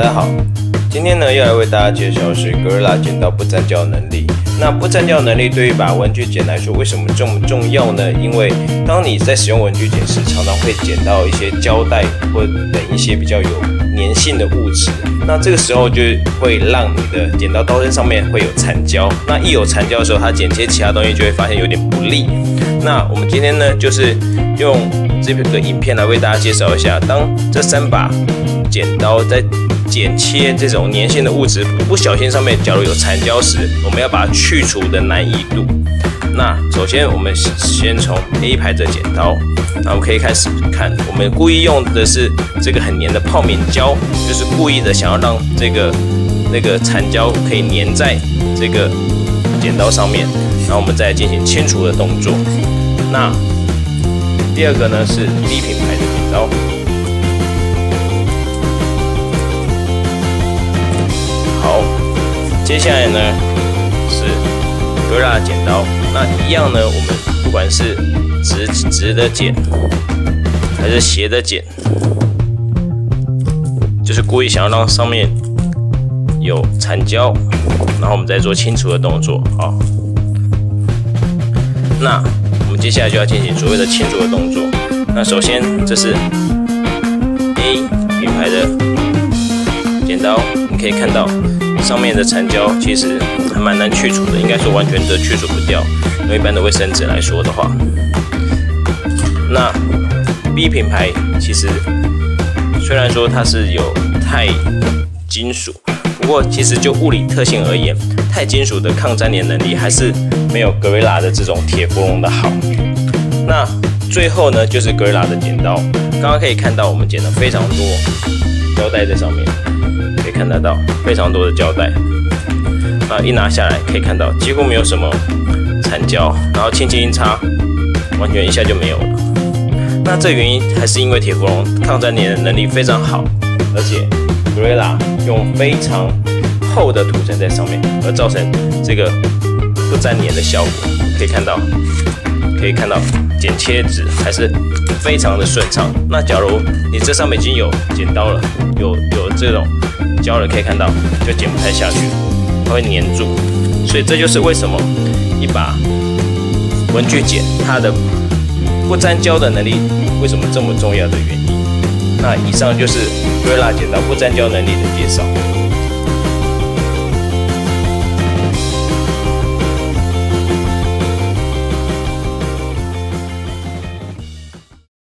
大家好，今天呢要来为大家介绍的是 Gerla 剪刀不粘胶能力。那不粘胶能力对于把文具剪来说，为什么这么重要呢？因为当你在使用文具剪时，常常会剪到一些胶带或等一些比较有粘性的物质，那这个时候就会让你的剪刀刀身上面会有残胶。那一有残胶的时候，它剪切其他东西就会发现有点不利。那我们今天呢，就是用这个影片来为大家介绍一下，当这三把剪刀在剪切这种粘性的物质，不小心上面假如有残胶时，我们要把它去除的难易度。那首先我们先从 A 牌的剪刀，那我们可以开始看，我们故意用的是这个很粘的泡棉胶，就是故意的想要让这个那个残胶可以粘在这个剪刀上面，然后我们再进行清除的动作。那第二个呢是 B 品牌的剪刀。接下来呢是 Gorilla 剪刀。那一样呢，我们不管是直直的剪，还是斜的剪，就是故意想要让上面有残胶，然后我们再做清除的动作。好，那我们接下来就要进行所谓的清除的动作。那首先这是 A 品牌的剪刀，你可以看到。上面的残胶其实还蛮难去除的，应该说完全的去除不掉。用一般的卫生纸来说的话，那 B 品牌其实虽然说它是有钛金属，不过其实就物理特性而言，钛金属的抗粘连能力还是没有 Gorilla 的这种铁氟龙的好。那最后呢，就是 Gorilla 的剪刀，刚刚可以看到我们剪了非常多胶带在上面。看得到非常多的胶带，啊，一拿下来可以看到几乎没有什么残胶，然后轻轻一擦，完全一下就没有了。那这原因还是因为铁氟龙抗粘连的能力非常好，而且 Gorilla 用非常厚的涂层在上面，而造成这个不粘连的效果。可以看到，可以看到剪切纸还是非常的顺畅。那假如你这上面已经有剪刀了，有有这种。胶了可以看到，就剪不太下去，它会粘住，所以这就是为什么一把文具剪它的不粘胶的能力为什么这么重要的原因。那以上就是瑞拉剪刀不粘胶能力的介绍。